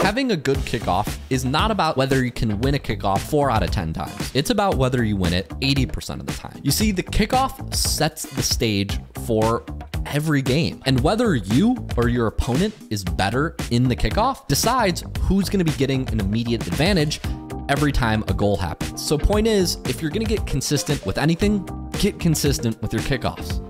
Having a good kickoff is not about whether you can win a kickoff four out of 10 times. It's about whether you win it 80% of the time. You see, the kickoff sets the stage for every game. And whether you or your opponent is better in the kickoff decides who's going to be getting an immediate advantage every time a goal happens. So point is, if you're going to get consistent with anything, get consistent with your kickoffs.